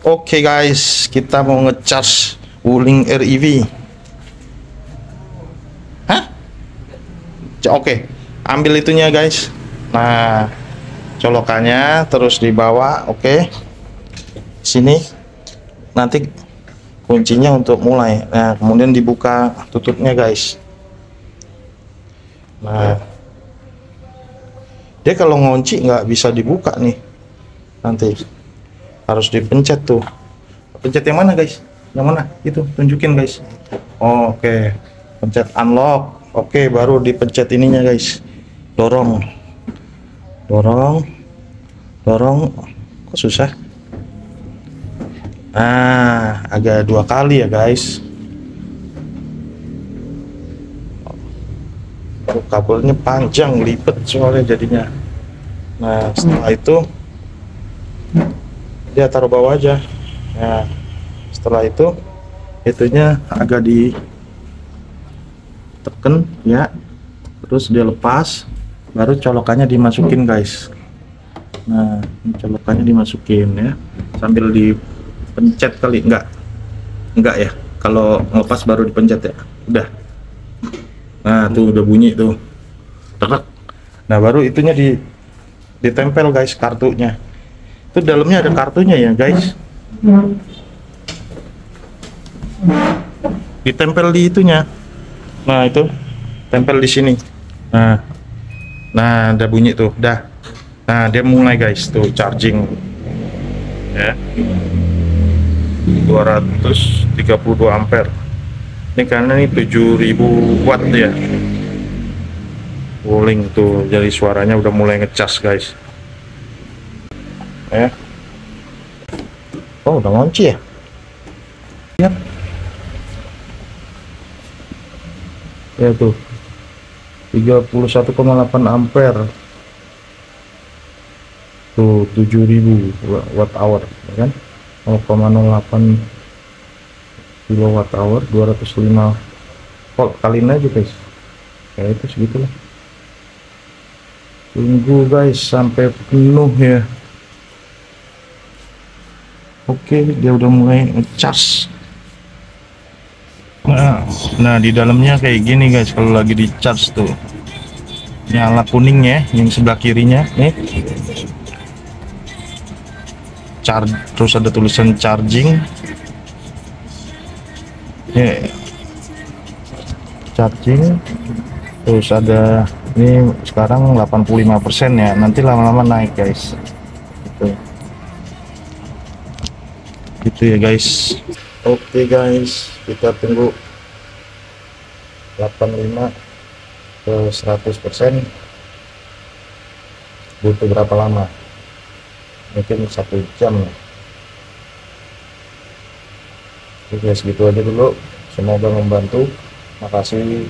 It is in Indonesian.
Oke guys, kita mau ngecas Wuling REV. Hah? Oke, ambil itunya guys. Nah, colokannya terus dibawa, oke. Sini. Nanti kuncinya untuk mulai. Nah, kemudian dibuka tutupnya guys. Nah, dia kalau ngunci nggak bisa dibuka nih. Nanti harus dipencet tuh. Pencet yang mana guys? Yang mana? Itu tunjukin guys. Oh, oke pencet unlock. Oke baru dipencet ininya guys. Dorong. Dorong. Dorong. Kok susah? Nah agak dua kali ya guys. Kabelnya panjang lipet soalnya jadinya. Nah setelah itu dia taruh bawah aja. Nah setelah itu itunya agak di tekan ya. Terus dia lepas baru colokannya dimasukin guys. Nah ini colokannya dimasukin ya. Sambil dipencet kali. Enggak. Enggak ya. Kalau ngelepas baru dipencet ya. Udah. Nah tuh udah bunyi tuh. Tek. nah baru itunya di ditempel guys kartunya itu dalamnya ada kartunya ya guys. Ditempel di itunya. Nah itu. Tempel di sini. Nah. Nah ada bunyi tuh. Dah. Nah dia mulai guys tuh charging. Ya. 232 ampere. Ini karena ini 7000 watt ya. Wuling tuh. Jadi suaranya udah mulai ngecas guys ya oh udah ngunci ya? Lihat ya tuh 31,8 ampere. Tuh 7000 watt hour ya kan? 0,08 kilowatt hour 205 volt kaliin aja guys. Kayak itu segitulah. Tunggu guys sampai penuh ya Oke, dia udah mulai ngecas. Nah, nah di dalamnya kayak gini guys kalau lagi di charge tuh. Nyala kuningnya yang sebelah kirinya nih. Charge terus ada tulisan charging. Nih. Charging. Terus ada ini sekarang 85% ya. Nanti lama-lama naik guys. Gitu gitu ya guys. Oke guys. Kita tunggu 85 ke 100 persen. Butuh berapa lama? Mungkin satu jam. Oke guys gitu aja dulu. Semoga membantu. Makasih